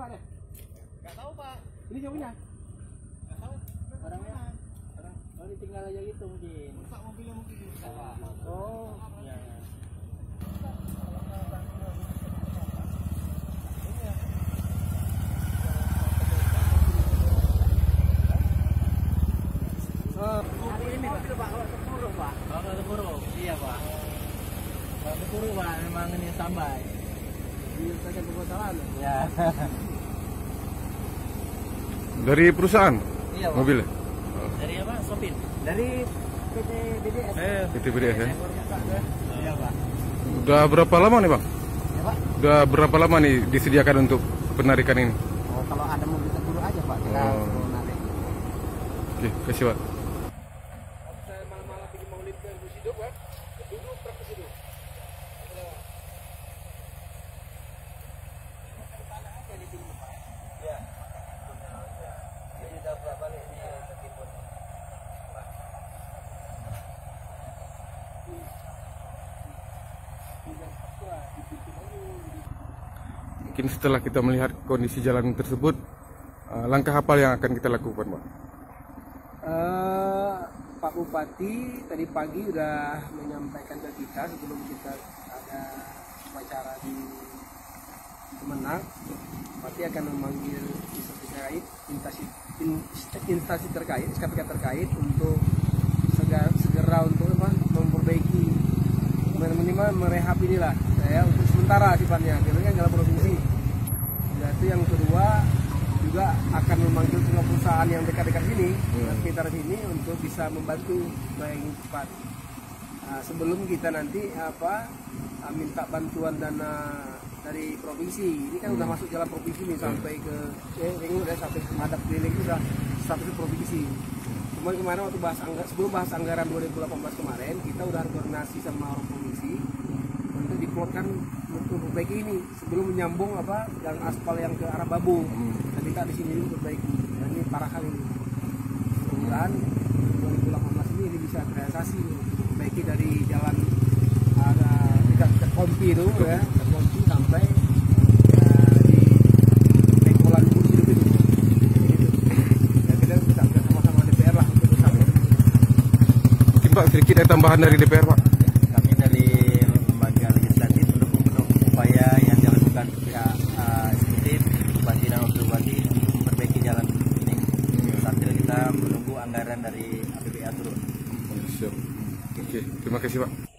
Pak deh. Nggak tahu Pak. Ini siapa punya? Nggak tahu. Orangnya. Orang. Oh, ini tinggal aja gitu mungkin. Rusak mobilnya mungkin. Oh. Iya. iya. Oh, hari ini mobil Pak, kalau terpuruk Pak. Oh, kalau terpuruk. Iya Pak. Kalau terpuruk Pak, memang ini standby. Ya. Dari perusahaan Iya Pak. mobilnya? Dari apa? Sopir. Dari PT BDS. Eh. PT BDS ya? Iya Pak. Udah berapa lama nih bang? Ya Pak. Udah berapa lama nih disediakan untuk penarikan ini? Oh, kalau ada mobil terpuruk aja Pak, kita Oh. narik. Oke, kasih pak. Mungkin setelah kita melihat kondisi jalan tersebut, eh, langkah apa yang akan kita lakukan pak? Eh, Pak Bupati tadi pagi udah menyampaikan ke kita sebelum kita ada upacara di Kemenang, Bupati akan memanggil instansi terkait, instansi, in- instansi terkait, SKPK terkait untuk segera, segera untuk apa, minimal merehab inilah, ya untuk sementara sifatnya, kan dalam provinsi. Ya, itu yang kedua juga akan memanggil semua perusahaan yang dekat-dekat sini, sekitar sini untuk bisa membantu ini cepat. Nah, sebelum kita nanti apa ah, minta bantuan dana dari provinsi, ini kan udah masuk jalan provinsi nih sampai ke eh, ini udah sampai ke Madap keliling udah ke provinsi. Cuman kemarin waktu bahas anggaran sebelum bahas anggaran 2018 kemarin kita udah koordinasi sama orang provinsi untuk diplotkan untuk perbaiki ini sebelum menyambung apa yang aspal yang ke arah Babu. Dan kita di sini perbaiki. Dan ini parah kali ini. Mudah-mudahan 2018 ini, ini bisa terrealisasi perbaiki dari jalan ada dekat dekat Kompi itu ya dekat Kompi sampai ya, di Pengkolan Bukit itu gitu. ya kita bisa bisa sama-sama DPR lah untuk bersama Mungkin pak sedikit ada tambahan dari DPR pak. Kami dari lembaga legislatif mendukung penuh upaya yang dilakukan pihak uh, eksekutif, bupati dan wakil bupati untuk memperbaiki jalan ini sambil kita menunggu anggaran dari APBA turun. Siap. Oke, terima kasih pak.